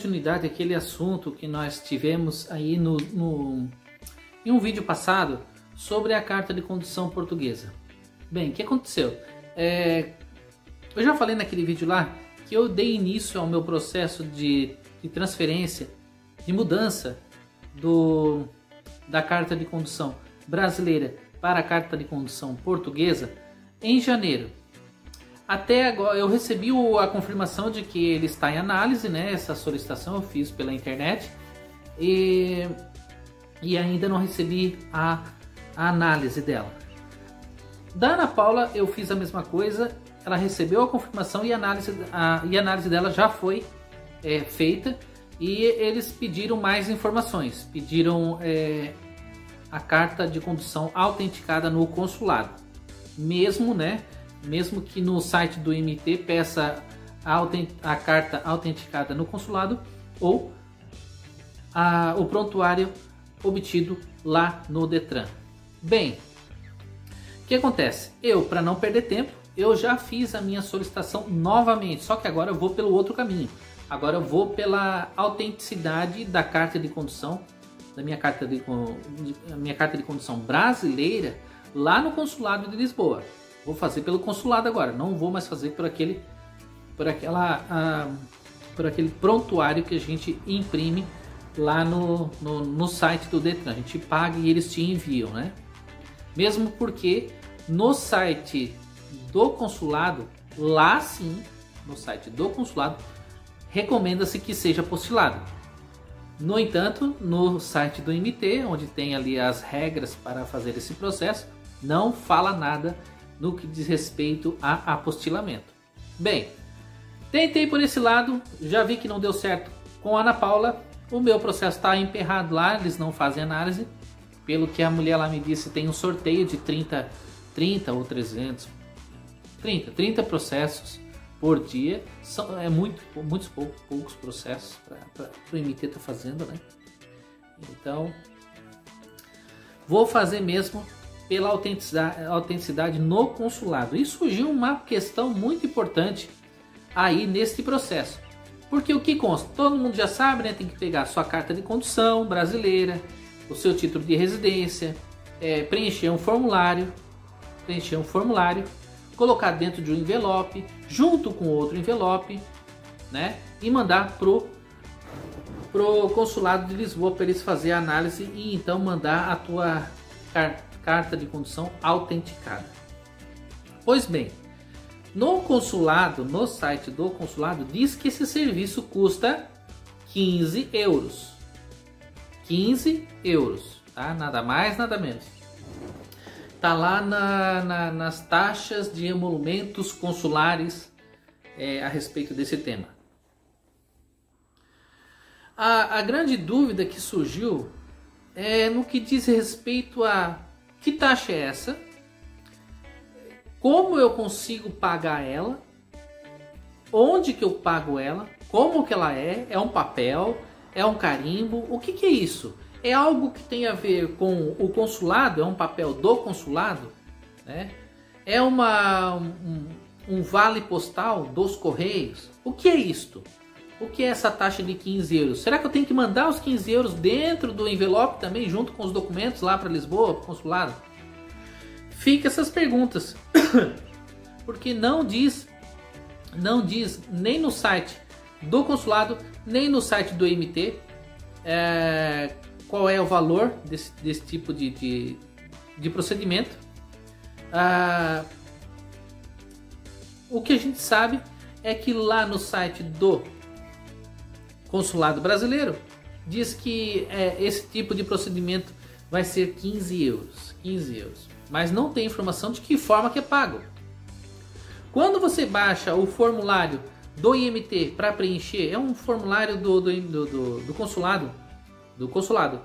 continuidade assunto que nós tivemos aí no, no, em um vídeo passado sobre a carta de condução portuguesa. Bem, o que aconteceu? É, eu já falei naquele vídeo lá que eu dei início ao meu processo de, de transferência, de mudança do, da carta de condução brasileira para a carta de condução portuguesa em janeiro. Até agora eu recebi a confirmação de que ele está em análise, né? Essa solicitação eu fiz pela internet e, e ainda não recebi a, a análise dela. Da Ana Paula eu fiz a mesma coisa, ela recebeu a confirmação e a análise, a, e a análise dela já foi é, feita e eles pediram mais informações, pediram é, a carta de condução autenticada no consulado, mesmo, né? Mesmo que no site do MT peça a, a carta autenticada no consulado ou a, o prontuário obtido lá no Detran. Bem, o que acontece? Eu, para não perder tempo, eu já fiz a minha solicitação novamente, só que agora eu vou pelo outro caminho. Agora eu vou pela autenticidade da carta de condução, da minha carta de, minha carta de condução brasileira lá no consulado de Lisboa. Vou fazer pelo consulado agora, não vou mais fazer por aquele, por aquela, ah, por aquele prontuário que a gente imprime lá no, no, no, site do Detran. A gente paga e eles te enviam, né? Mesmo porque no site do consulado, lá sim, no site do consulado, recomenda-se que seja postilado. No entanto, no site do MT, onde tem ali as regras para fazer esse processo, não fala nada no que diz respeito a apostilamento. Bem, tentei por esse lado, já vi que não deu certo com a Ana Paula. O meu processo está emperrado lá, eles não fazem análise. Pelo que a mulher lá me disse, tem um sorteio de 30, 30 ou 300, 30, 30 processos por dia. São, é muito, muitos poucos, poucos processos para o MT tá fazendo, né? Então, vou fazer mesmo pela autenticidade, no consulado. E surgiu uma questão muito importante aí nesse processo. Porque o que consta? Todo mundo já sabe, né? Tem que pegar sua carta de condução brasileira, o seu título de residência, é, preencher um formulário, preencher um formulário, colocar dentro de um envelope, junto com outro envelope, né? E mandar pro pro consulado de Lisboa para eles fazer a análise e então mandar a tua carta carta de condução autenticada. Pois bem, no consulado, no site do consulado, diz que esse serviço custa 15 euros. 15 euros, tá? Nada mais, nada menos. Tá lá na, na, nas taxas de emolumentos consulares é, a respeito desse tema. A, a grande dúvida que surgiu é no que diz respeito a que taxa é essa? Como eu consigo pagar ela? Onde que eu pago ela? Como que ela é? É um papel? É um carimbo? O que, que é isso? É algo que tem a ver com o consulado? É um papel do consulado? Né? É uma, um, um vale postal dos correios? O que é isto? O que é essa taxa de 15 euros? Será que eu tenho que mandar os 15 euros dentro do envelope também, junto com os documentos lá para Lisboa, para o consulado? Fica essas perguntas, porque não diz, não diz nem no site do consulado, nem no site do MT é, qual é o valor desse, desse tipo de, de, de procedimento. Ah, o que a gente sabe é que lá no site do consulado brasileiro diz que é, esse tipo de procedimento vai ser 15 euros. 15 euros. Mas não tem informação de que forma que é pago. Quando você baixa o formulário do IMT para preencher, é um formulário do, do, do, do, consulado, do consulado,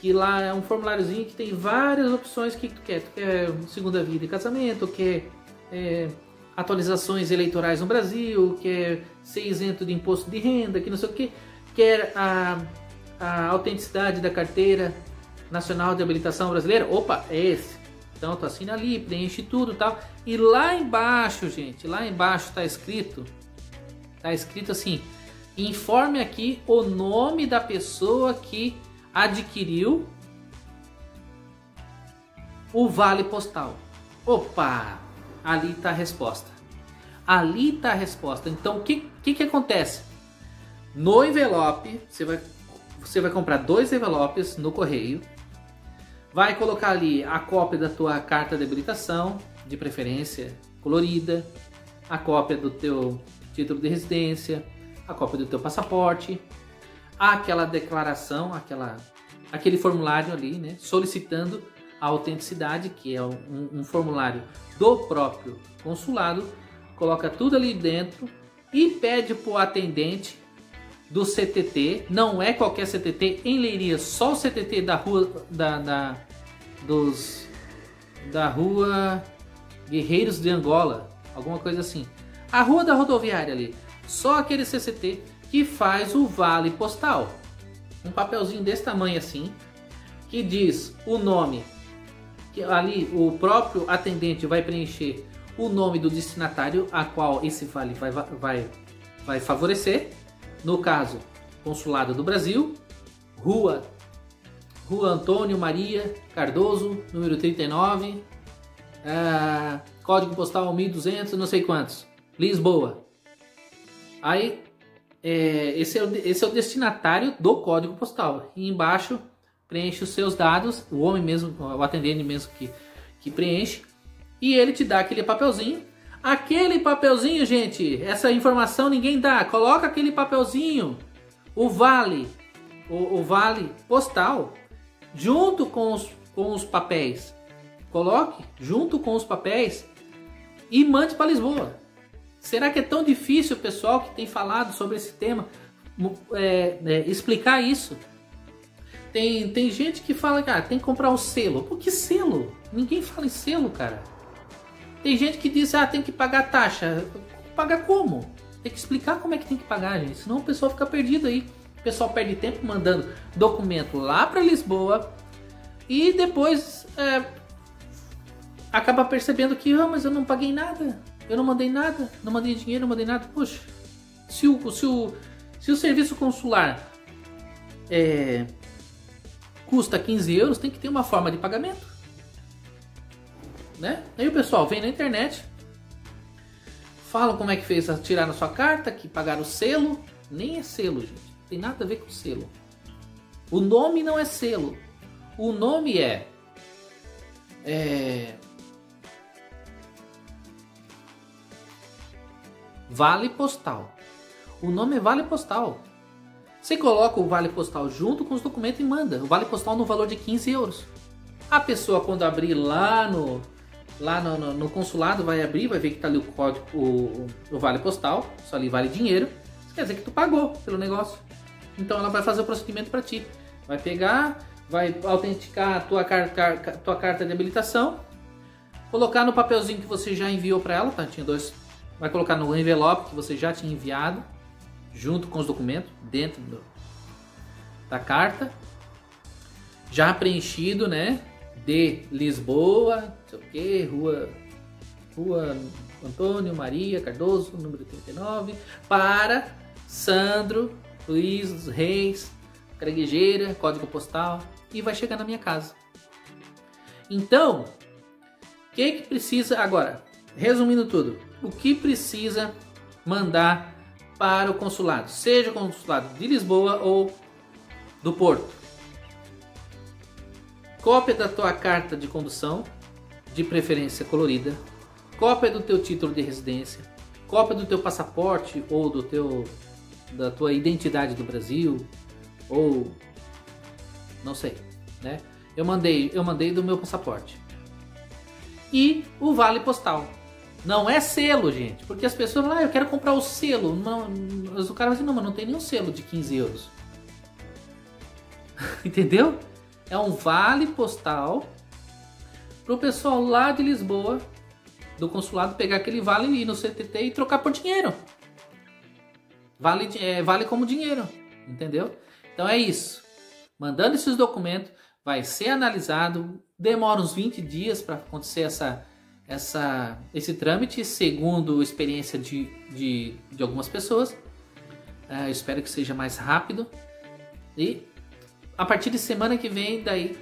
que lá é um formuláriozinho que tem várias opções que tu quer. Tu quer segunda vida e casamento, quer é, atualizações eleitorais no Brasil, quer ser isento de imposto de renda, que não sei o que, quer a, a autenticidade da carteira nacional de habilitação brasileira. Opa, é esse. Então tu assina ali, preenche tudo tal. E lá embaixo, gente, lá embaixo está escrito, tá escrito assim, informe aqui o nome da pessoa que adquiriu o vale postal. Opa, ali está a resposta. Ali está a resposta. Então, o que, que, que acontece? No envelope, você vai, você vai comprar dois envelopes no correio. Vai colocar ali a cópia da tua carta de habilitação, de preferência colorida, a cópia do teu título de residência, a cópia do teu passaporte, aquela declaração, aquela, aquele formulário ali, né, solicitando a autenticidade, que é um, um formulário do próprio consulado, coloca tudo ali dentro e pede para o atendente do CTT, não é qualquer CTT, em Leiria, só o CTT da rua da, da dos da rua Guerreiros de Angola, alguma coisa assim. A rua da rodoviária ali, só aquele CCT que faz o vale postal. Um papelzinho desse tamanho assim, que diz o nome, ali o próprio atendente vai preencher o nome do destinatário a qual esse vale vai, vai, vai favorecer. No caso, Consulado do Brasil, Rua Rua Antônio Maria Cardoso, número 39, é, código postal 1200, não sei quantos, Lisboa. Aí, é, esse, é o, esse é o destinatário do código postal. E embaixo preenche os seus dados, o homem mesmo, o atendente mesmo que, que preenche, e ele te dá aquele papelzinho. Aquele papelzinho, gente, essa informação ninguém dá. Coloca aquele papelzinho, o vale, o, o vale postal, junto com os, com os papéis. Coloque junto com os papéis e mande para Lisboa. Será que é tão difícil pessoal que tem falado sobre esse tema é, é, explicar isso? Tem, tem gente que fala, cara, tem que comprar um selo. Por que selo? Ninguém fala em selo, cara. Tem gente que diz, ah, tem que pagar taxa. Pagar como? Tem que explicar como é que tem que pagar, gente. Senão o pessoal fica perdido aí. O pessoal perde tempo mandando documento lá para Lisboa e depois é, acaba percebendo que, ah, mas eu não paguei nada. Eu não mandei nada, não mandei dinheiro, não mandei nada. Puxa, se o, se o, se o serviço consular é, custa 15 euros, tem que ter uma forma de pagamento. Né? Aí o pessoal vem na internet, fala como é que fez a tirar na sua carta, que pagaram o selo. Nem é selo, gente. Tem nada a ver com selo. O nome não é selo. O nome é, é Vale Postal. O nome é Vale Postal. Você coloca o Vale Postal junto com os documentos e manda. O Vale Postal no valor de 15 euros. A pessoa quando abrir lá no lá no, no, no consulado vai abrir, vai ver que está ali o código, o, o, Vale Postal, só ali vale dinheiro. Isso quer dizer que tu pagou pelo negócio. Então ela vai fazer o procedimento para ti. Vai pegar, vai autenticar a tua, car car tua carta de habilitação, colocar no papelzinho que você já enviou para ela, tá? Tinha dois vai colocar no envelope que você já tinha enviado, junto com os documentos, dentro do, da carta, já preenchido, né? De Lisboa, sei o que, rua, rua Antônio Maria Cardoso, número 39, para Sandro Luiz Reis, Caranguejeira, código postal, e vai chegar na minha casa. Então, o que, que precisa agora? Resumindo tudo, o que precisa mandar para o consulado, seja o consulado de Lisboa ou do Porto. Cópia da tua carta de condução, de preferência colorida, cópia do teu título de residência, cópia do teu passaporte ou do teu da tua identidade do Brasil ou não sei, né? Eu mandei, eu mandei do meu passaporte. E o vale postal. Não é selo, gente. Porque as pessoas falam, ah, eu quero comprar o selo. Não, o cara vai dizer, não, mas não tem nenhum selo de 15 euros. Entendeu? É um vale postal pro pessoal lá de Lisboa, do consulado, pegar aquele vale e ir no CTT e trocar por dinheiro. Vale, é, vale como dinheiro. Entendeu? Então é isso. Mandando esses documentos, vai ser analisado. Demora uns 20 dias para acontecer essa essa, esse trâmite, segundo experiência de, de, de algumas pessoas. É, espero que seja mais rápido. E a partir de semana que vem, daí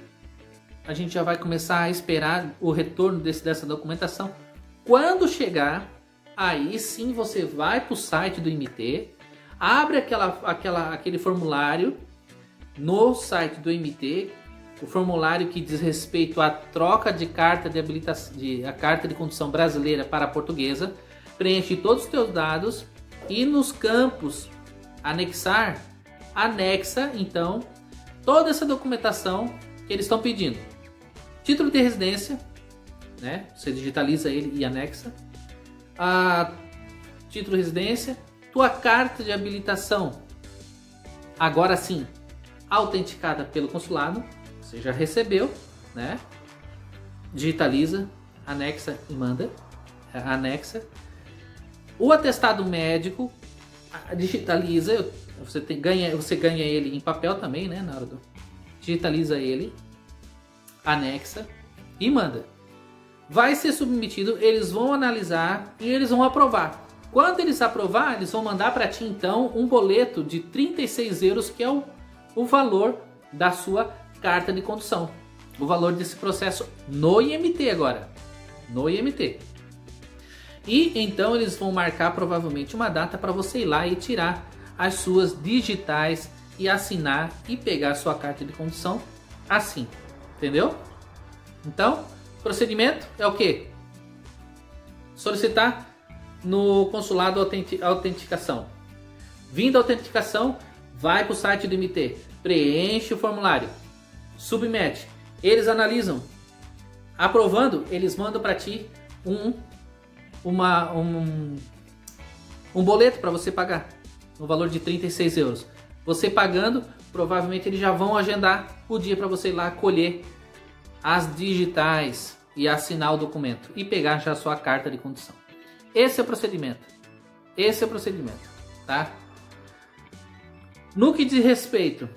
a gente já vai começar a esperar o retorno desse, dessa documentação. Quando chegar, aí sim você vai para o site do MT, abre aquela, aquela, aquele formulário no site do MT, o formulário que diz respeito à troca de carta de habilitação, de, a carta de condução brasileira para a portuguesa, preenche todos os teus dados e nos campos anexar, anexa então toda essa documentação que eles estão pedindo. Título de residência, né? Você digitaliza ele e anexa. A título de residência, tua carta de habilitação, agora sim, autenticada pelo consulado, você já recebeu, né? Digitaliza, anexa e manda, é, anexa. O atestado médico, digitaliza, você tem, ganha, você ganha ele em papel também, né? Na hora do, digitaliza ele, anexa e manda. Vai ser submetido, eles vão analisar e eles vão aprovar. Quando eles aprovar, eles vão mandar para ti então um boleto de 36 euros, que é o, o valor da sua carta de condução. O valor desse processo no IMT agora. No IMT. E então eles vão marcar provavelmente uma data para você ir lá e tirar as suas digitais e assinar e pegar a sua carta de condução assim. Entendeu? Então, procedimento é o que? Solicitar no consulado autenticação. Vindo a autenticação, vai para o site do MT, preenche o formulário, submete. Eles analisam. Aprovando, eles mandam para ti um, uma, um, um boleto para você pagar no valor de 36 euros. Você pagando, provavelmente eles já vão agendar o dia para você ir lá colher as digitais e assinar o documento e pegar já a sua carta de condução. Esse é o procedimento. Esse é o procedimento, tá? No que diz respeito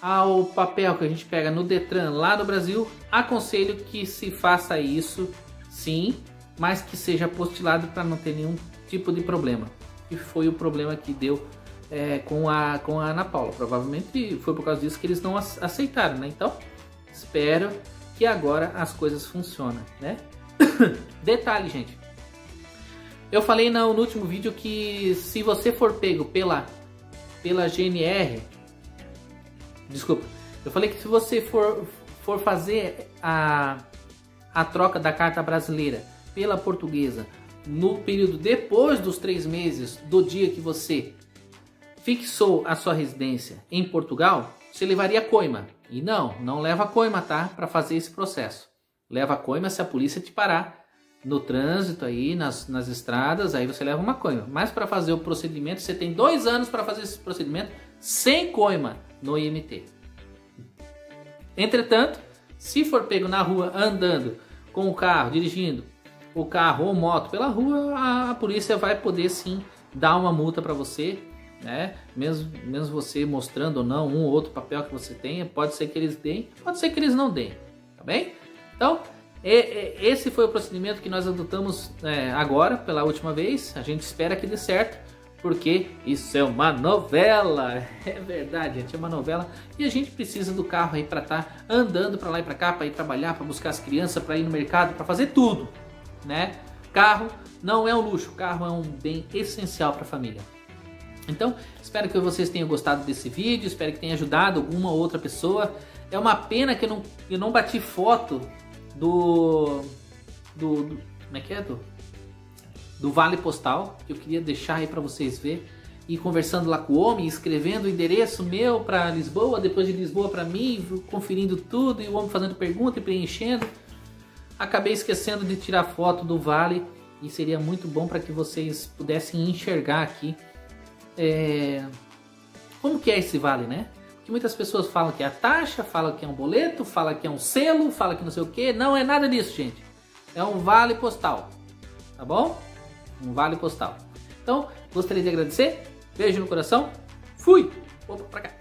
ao papel que a gente pega no Detran lá no Brasil, aconselho que se faça isso, sim, mas que seja apostilado para não ter nenhum tipo de problema. Que foi o problema que deu é, com, a, com a Ana Paula. Provavelmente foi por causa disso que eles não aceitaram, né? Então, espero que agora as coisas funcionam, né? Detalhe, gente. Eu falei no, no último vídeo que se você for pego pela, pela GNR, desculpa, eu falei que se você for, for fazer a, a troca da carta brasileira pela portuguesa no período depois dos três meses do dia que você fixou a sua residência em Portugal, você levaria coima. E não, não leva coima, tá? Para fazer esse processo. Leva coima se a polícia te parar no trânsito aí, nas, nas estradas, aí você leva uma coima. Mas para fazer o procedimento, você tem dois anos para fazer esse procedimento sem coima no IMT. Entretanto, se for pego na rua andando com o carro, dirigindo o carro ou moto pela rua, a, polícia vai poder sim dar uma multa para você né? Mesmo, mesmo você mostrando ou não um ou outro papel que você tenha, pode ser que eles deem, pode ser que eles não deem, tá bem? Então, esse foi o procedimento que nós adotamos é, agora, pela última vez. A gente espera que dê certo, porque isso é uma novela. É verdade, gente, é uma novela. E a gente precisa do carro aí para estar tá andando para lá e para cá, para ir trabalhar, para buscar as crianças, para ir no mercado, para fazer tudo, né? Carro não é um luxo, carro é um bem essencial para a família. Então, espero que vocês tenham gostado desse vídeo, espero que tenha ajudado alguma outra pessoa. É uma pena que eu não, eu não bati foto do, do, do como é que é? Do, do Vale Postal, que eu queria deixar aí para vocês ver. E conversando lá com o homem, escrevendo o endereço meu para Lisboa, depois de Lisboa para mim, conferindo tudo e o homem fazendo pergunta e preenchendo. Acabei esquecendo de tirar foto do Vale e seria muito bom para que vocês pudessem enxergar aqui é, como que é esse vale, né? Que muitas pessoas falam que é a taxa, falam que é um boleto, falam que é um selo, falam que não sei o que. Não é nada disso, gente. É um vale postal, tá bom? Um vale postal. Então, gostaria de agradecer. Beijo no coração. Fui! Opa, pra cá.